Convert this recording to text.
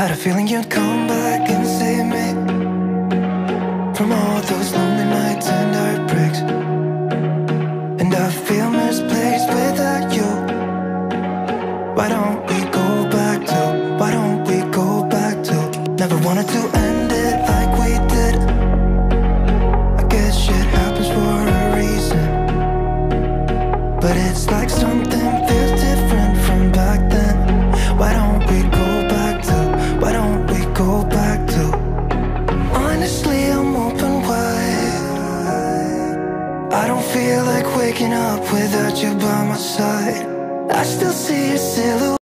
had a feeling you'd come back and save me From all those lonely nights and heartbreaks. And I feel misplaced without you. Why don't we go back to, why don't we go back to? Never wanted to end it like we did. I guess shit happens for a reason. But it's like something I don't feel like waking up without you by my side. I still see your silhouette